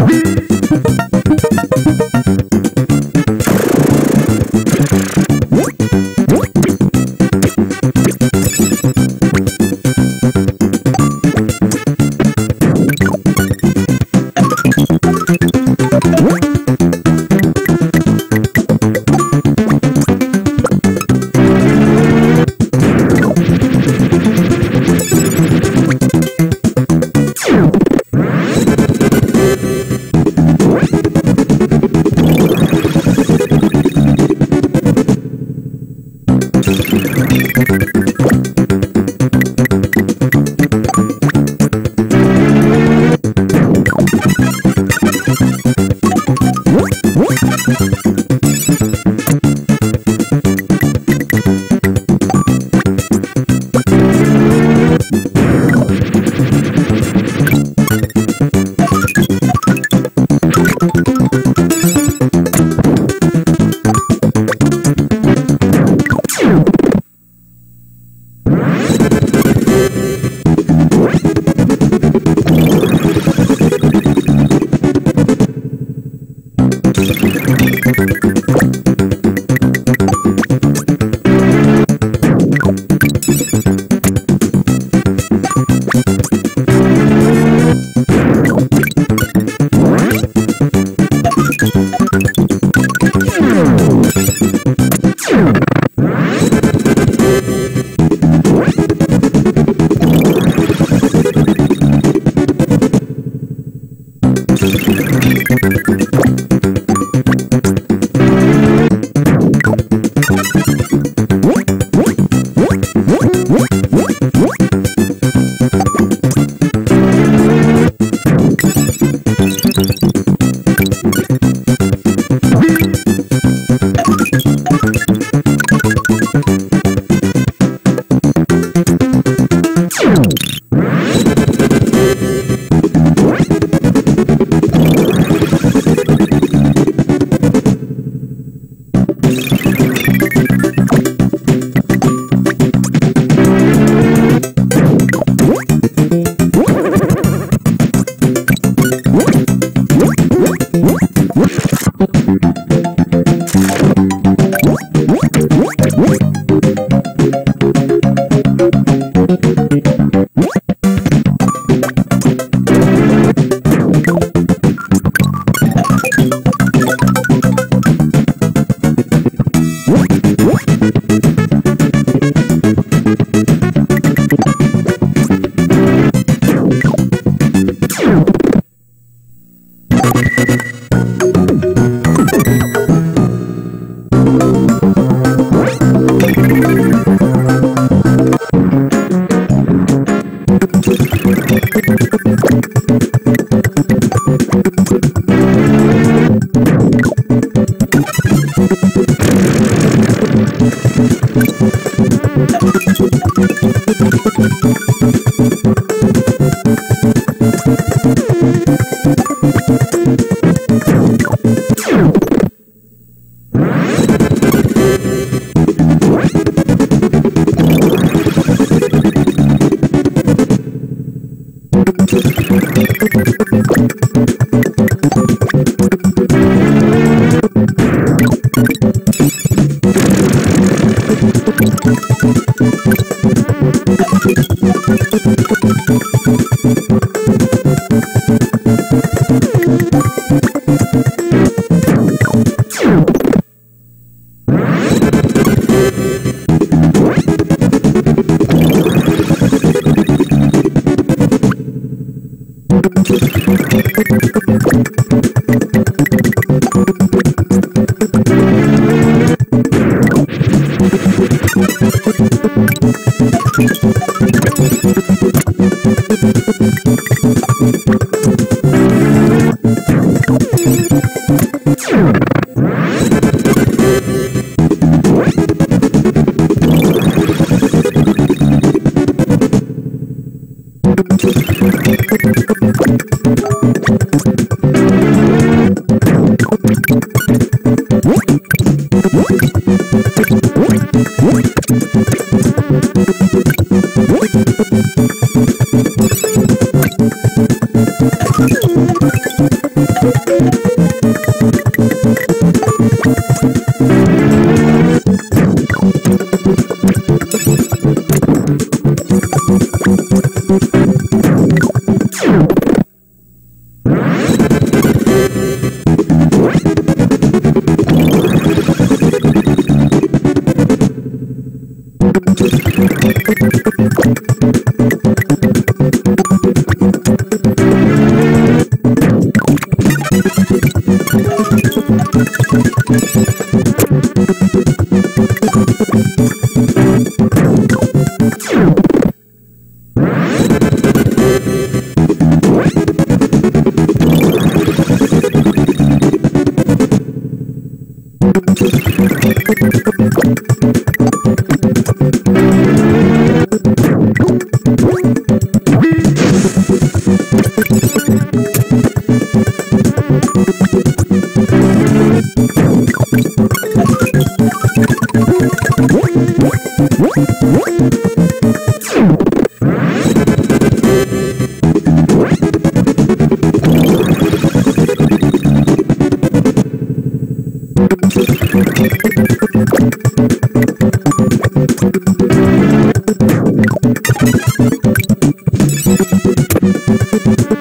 Woo! Thank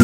you.